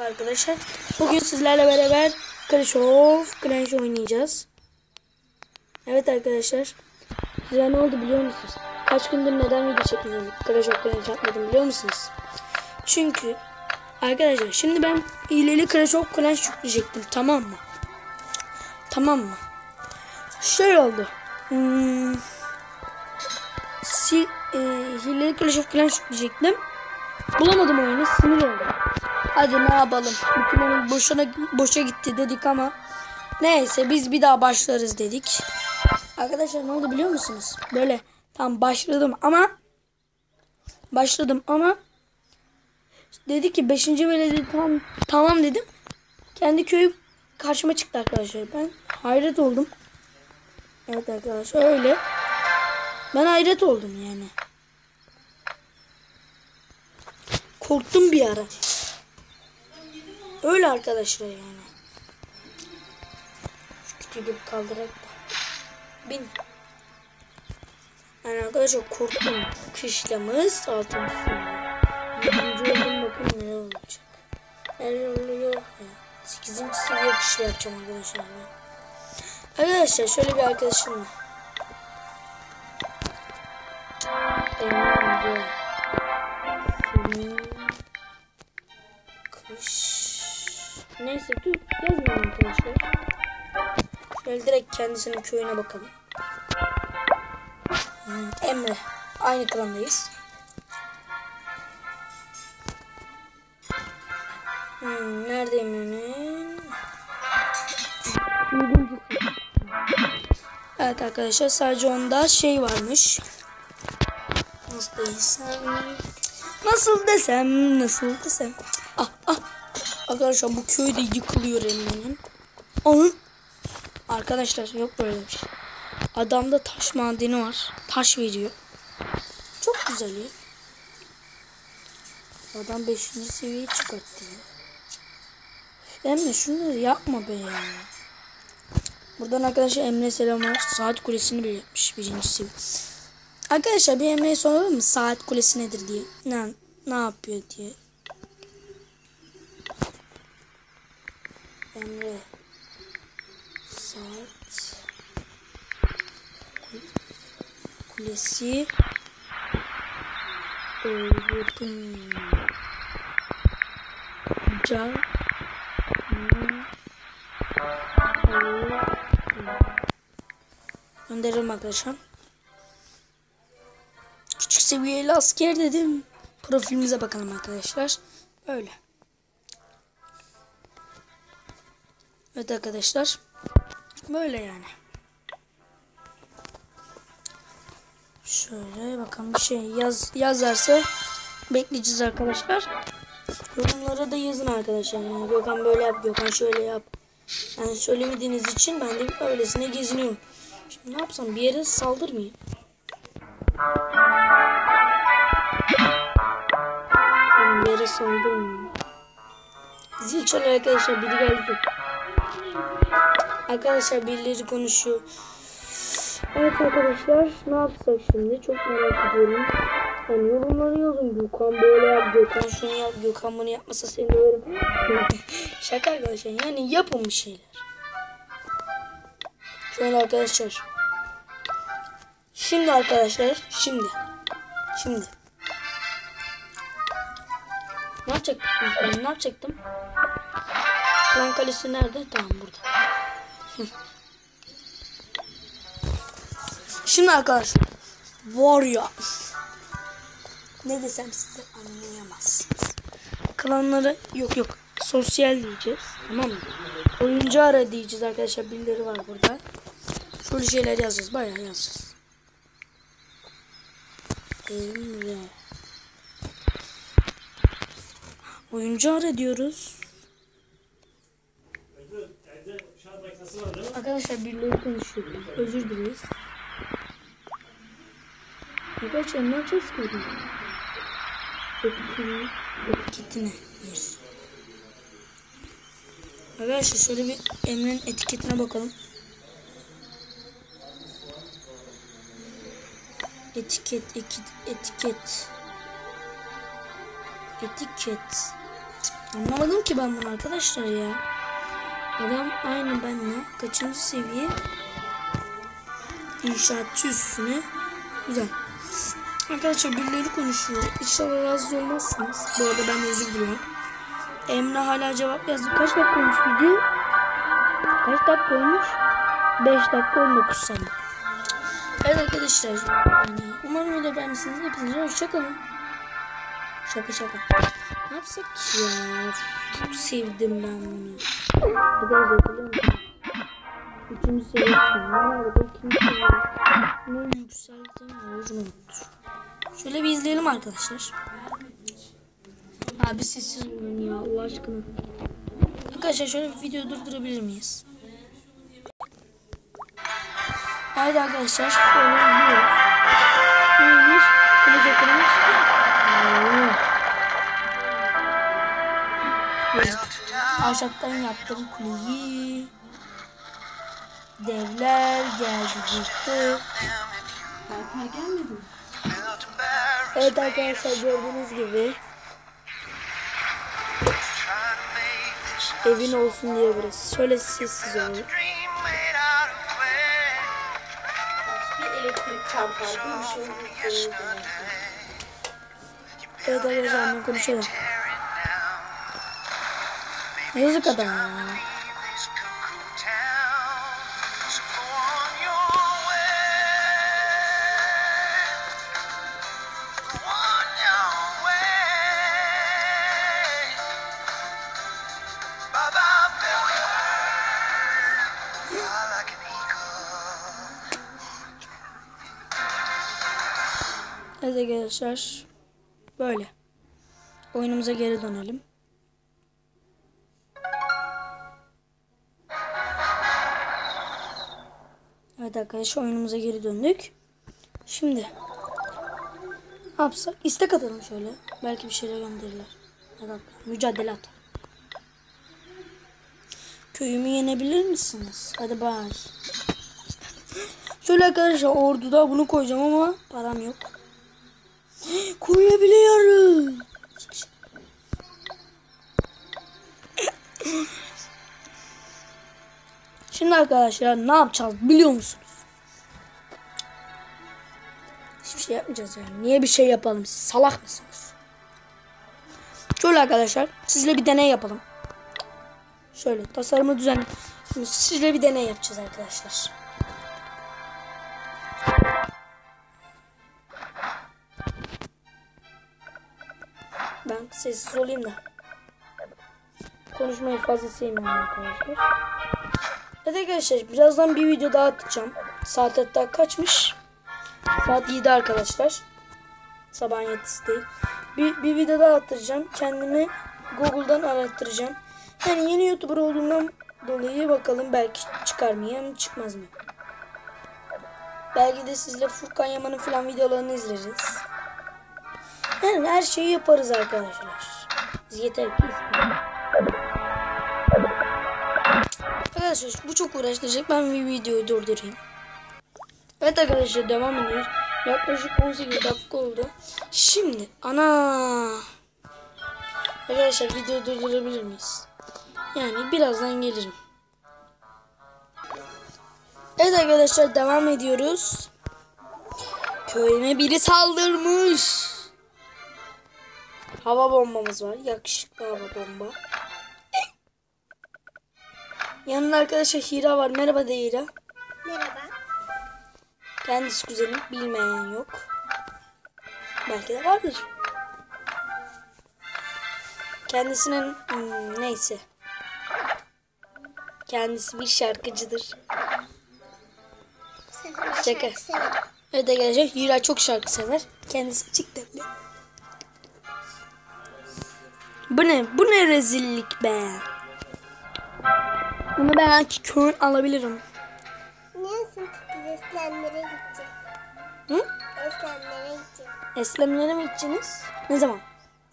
Arkadaşlar bugün sizlerle beraber Clash of Clans oynayacağız. Evet arkadaşlar. Size ne oldu biliyor musunuz? Kaç gündür neden video çekmedim? Clash of Clans yapmadım biliyor musunuz? Çünkü arkadaşlar şimdi ben hileli Clash of Clans yükleyecektim tamam mı? Tamam mı? Şöyle oldu. Hmm, si, e, hileli Clash of Clans yükleyecektim. Bulamadım oyunu sinir oldum. Hadi ne yapalım? Bütün boşuna boşa gitti dedik ama neyse biz bir daha başlarız dedik. Arkadaşlar ne oldu biliyor musunuz? Böyle tam başladım ama başladım ama dedi ki 5. belediye tam tamam dedim. Kendi köyü karşıma çıktı arkadaşlar. Ben hayret oldum. Evet arkadaşlar öyle. Ben hayret oldum yani. Korktum bir ara. Öyle arkadaşlar yani. Şu kütüğü bir kaldırak da. Bin. Yani arkadaşlar korktum. Kışlamız altın oldum bakın ne olacak. Neler oluyor. Sekizinci seviye kışla yapacağım arkadaşlar. Arkadaşlar şöyle bir arkadaşım var. Neyse dur yazmayalım arkadaşlar. Şöyle direkt kendisinin köyüne bakalım. Hmm, Emre. Aynı klandayız. Hmm, nerede Emre'nin? Evet arkadaşlar sadece onda şey varmış. Nasıl desem? Nasıl desem? Nasıl desem? Arkadaşlar bu köy de yıkılıyor Emre'nin. Onun Arkadaşlar yok böyle bir şey. Adamda taş madeni var. Taş veriyor. Çok güzel ya. Adam 5. seviyeye çıkarttı ya. Emre şunları yapma be ya. Buradan arkadaşlar Emre selamlar. Saat kulesini bile yapmış birinci seviye. Arkadaşlar bir Emre'ye soralım mı? Saat kulesi nedir diye. Ne, ne yapıyor diye. Emre. Saat. Kulesi. Öldürdüm. Can. Gönderirim arkadaşlar. Küçük seviyeli asker dedim. Profilimize bakalım arkadaşlar. Böyle. Evet arkadaşlar. Böyle yani. Şöyle bakalım bir şey yaz yazarsa bekleyeceğiz arkadaşlar. Yorumlara da yazın arkadaşlar. Yani Gökhan böyle yap, Gökhan şöyle yap. Yani söylemediğiniz için ben de öylesine geziniyorum. Şimdi ne yapsam bir yere saldırmayayım. Bir yere saldırmayayım. Zil çalıyor arkadaşlar biri geldi. Arkadaşlar birileri konuşuyor. Evet arkadaşlar ne yapsak şimdi çok merak ediyorum. Yani yorumları yazın. Gökhan böyle yap, Gökhan şunu yap, Gökhan bunu yapmasa seni döverim. Şaka arkadaşlar yani yapın bir şeyler. Şöyle arkadaşlar. Şimdi arkadaşlar şimdi. Şimdi. Ne yapacaktım? Ben ne yapacaktım? Klan kalesi nerede? Tamam burada. Şimdi arkadaşlar var ya ne desem size anlayamazsınız. Klanları yok yok sosyal diyeceğiz tamam mı? Oyuncu ara diyeceğiz arkadaşlar birileri var burada. Şöyle şeyler yazacağız bayağı yazacağız. Emre. Oyuncu ara diyoruz. Arkadaşlar birileri konuşuyor. Özür dileriz. Arkadaşlar ne yapacağız ki burada? Etiketini, etiketine bir. Arkadaşlar şöyle bir Emre'nin etiketine bakalım. Etiket, etiket, etiket. Etiket. Anlamadım ki ben bunu arkadaşlar ya. Adam aynı benle kaçıncı seviye inşaatçı üstüne. Güzel. Arkadaşlar birileri konuşuyor. İnşallah rahatsız olmazsınız. Bu arada ben özür diliyorum. Emre hala cevap yazdı. Kaç dakika olmuş video? Kaç dakika olmuş? 5 dakika 19 saniye. Evet arkadaşlar. Yani umarım video beğenmişsiniz. Hepinize hoşçakalın. Şaka şaka. Ne yapsak ki ya? Çok sevdim ben bunu. Daha hatırlıyor musun? Üçüncü seviye. Nerede? İkinci seviye. Bunu. Unut. Şöyle bir izleyelim arkadaşlar. Abi sessiz olun ya Allah aşkına. Arkadaşlar şöyle bir video durdurabilir miyiz? Haydi arkadaşlar. Şöyle izliyoruz. Neymiş? Kılıç Ahşaptan yaptım kuleyi. Devler geldi gitti. Evet arkadaşlar gördüğünüz gibi evin olsun diye burası. Şöyle sessiz bir şey olur. Evet arkadaşlar ben konuşalım. Yazık adam ya. Evet arkadaşlar. Böyle. Oyunumuza geri dönelim. Evet arkadaşlar oyunumuza geri döndük. Şimdi ne yapsak? İstek atalım şöyle. Belki bir şeyler gönderirler. Bakalım. Mücadele atalım. Köyümü yenebilir misiniz? Hadi bay. Şöyle arkadaşlar orduda bunu koyacağım ama param yok. Koyabiliyorum. Şimdi arkadaşlar ne yapacağız biliyor musunuz? Hiçbir şey yapmayacağız yani. Niye bir şey yapalım? Siz salak mısınız? Şöyle arkadaşlar sizle bir deney yapalım. Şöyle tasarımı düzenle. Şimdi sizle bir deney yapacağız arkadaşlar. Ben sessiz olayım da. Konuşmayı fazla sevmiyorum arkadaşlar. Evet arkadaşlar birazdan bir video daha atacağım. Saat hatta kaçmış? Saat 7 arkadaşlar. Sabahın 7'si değil. Bir, bir video daha attıracağım. Kendimi Google'dan arattıracağım. Yani yeni YouTuber olduğumdan dolayı bakalım belki çıkar mıyım çıkmaz mı? Belki de sizle Furkan Yaman'ın falan videolarını izleriz. Yani her şeyi yaparız arkadaşlar. Biz yeter ki. Arkadaşlar bu çok uğraştıracak. Ben bir videoyu durdurayım. Evet arkadaşlar devam ediyoruz. Yaklaşık 18 dakika oldu. Şimdi ana Arkadaşlar videoyu durdurabilir miyiz? Yani birazdan gelirim. Evet arkadaşlar devam ediyoruz. Köyüme biri saldırmış. Hava bombamız var. Yakışıklı hava bomba. Yanında arkadaşlar Hira var. Merhaba de Hira. Merhaba. Kendisi kuzenim. Bilmeyen yok. Belki de vardır. Kendisinin hmm, neyse. Kendisi bir şarkıcıdır. Şaka. Evet arkadaşlar Hira çok şarkı sever. Kendisi çıktı bile. Bu ne? Bu ne rezillik be. Bunu belki köyün alabilirim. Neyse biz eslemlere gideceğiz. Hı? Eslemlere gideceğiz. Eslemlere mi gideceksiniz? Ne zaman?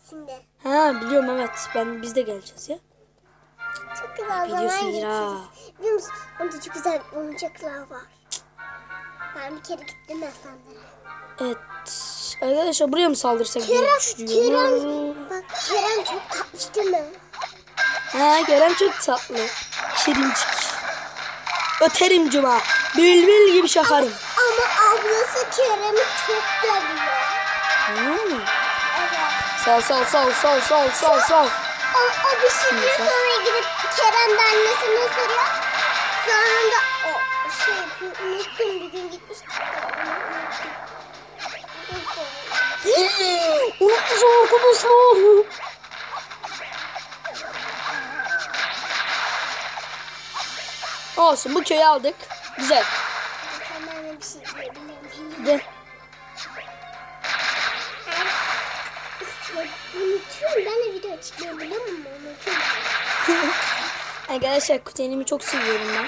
Şimdi Ha biliyorum evet. Ben biz de geleceğiz ya. çok güzel Biliyorsun zaman geçiririz. Biliyor musun? Orada çok güzel oyuncaklar var. Ben bir kere gittim eslemlere. Evet. Arkadaşlar buraya mı saldırsak? Kerem. Kerem. Bak Kerem çok tatlı değil mi? Ha Kerem çok tatlı. Şirincik. Öterim cuma. Bülbül gibi şakarım. Ama ablası Kerem'i çok dövüyor. Hmm. Evet. Sal sal sal sal sal sal sal. O, o bir şey diyor sonra gidip Kerem de annesine soruyor. Sonra da o şey. Unuttum bir gün gitmiştik. Unutmuş arkadaşlar. Olsun bu köyü aldık. Güzel. Tamamen bir şey diyebilirim. De. Unutuyorum ben de video çıkıyor biliyor musun? Unutuyorum. Arkadaşlar kuzenimi çok seviyorum ben.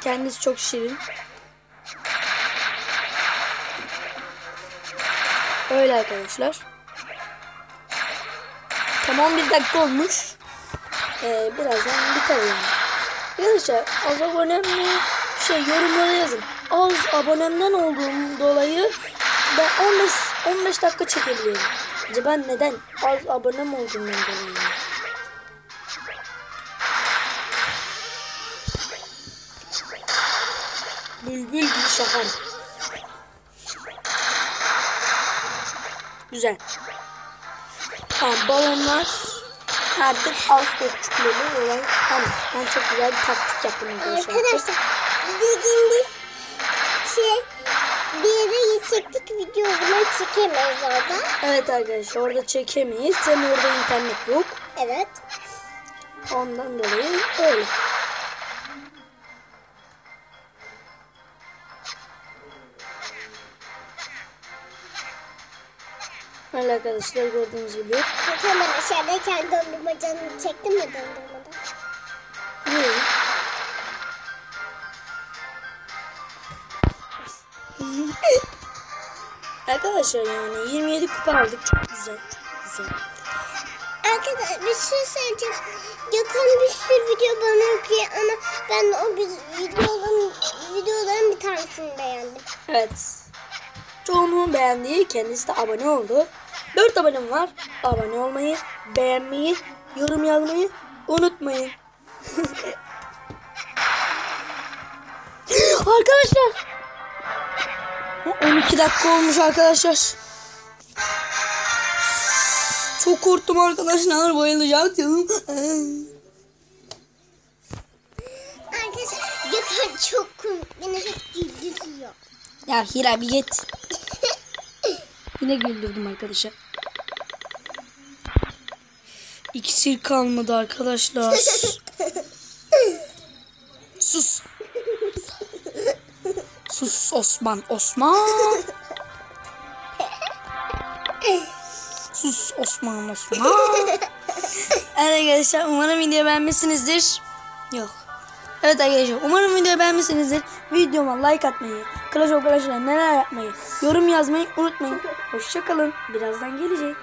Kendisi çok şirin. Öyle arkadaşlar. Tamam bir dakika olmuş. Ee, birazdan biter yani. Arkadaşlar az abonemle şey yorumlara yazın. Az abonemden olduğum dolayı ben 15 15 dakika çekebiliyorum. Acaba neden? Az abonem olduğumdan dolayı. Bülbül gibi şakar. Güzel. Tamam balonlar artık az ölçüklü olan tamam ben çok güzel bir taktik yaptım arkadaşlar. Gün biz şey bir yere gidecektik video o zaman çekemeyiz orada. Evet arkadaşlar orada çekemeyiz. Hem orada internet yok. Evet. Ondan dolayı öyle. Öyle arkadaşlar gördüğünüz gibi. Peki hemen aşağıdayken dondurma canını çektim mi dondurmada? Yürü. Arkadaşlar yani 27 kupa aldık. Çok güzel. Çok güzel. Arkadaşlar bir şey söyleyeceğim. Gökhan bir sürü video bana yüklüyor ama ben o videoların, videoların bir tanesini beğendim. Evet. Çoğunluğun beğendiği kendisi de abone oldu. 4 abonem var. Abone olmayı, beğenmeyi, yorum yazmayı unutmayın. arkadaşlar. Ha, 12 dakika olmuş arkadaşlar. Çok korktum arkadaşlar. Bayılacaktım. Arkadaşlar Gökhan çok komik. Beni hep güldürüyor. Ya Hira bir git. Yine güldürdüm arkadaşlar. İksir kalmadı arkadaşlar. Sus. Sus Osman. Osman. Sus Osman Osman. Evet arkadaşlar umarım videoyu beğenmişsinizdir. Yok. Evet arkadaşlar umarım videoyu beğenmişsinizdir. Videoma like atmayı, Clash of neler yapmayı, yorum yazmayı unutmayın. Hoşçakalın. Birazdan gelecek.